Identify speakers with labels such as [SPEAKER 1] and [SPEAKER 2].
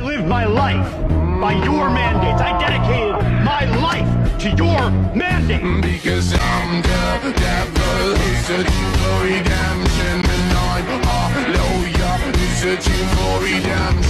[SPEAKER 1] live my life by your mandates. I dedicated my life to your mandate.
[SPEAKER 2] Because I'm the devil who's searching for redemption, and I'm a lawyer who's searching for redemption.